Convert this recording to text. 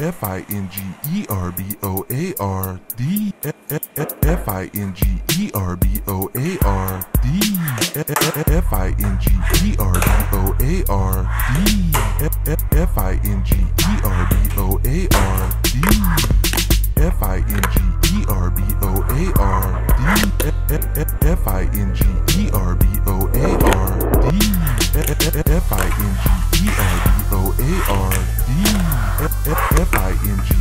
F I N G E R B O A R D F I N G E R B O A R D F I N G E R B O A R D F I N G E R B O A R D F I N G E R B O A R D F I N G E R B O A R D F I N G E R B O A R D energy.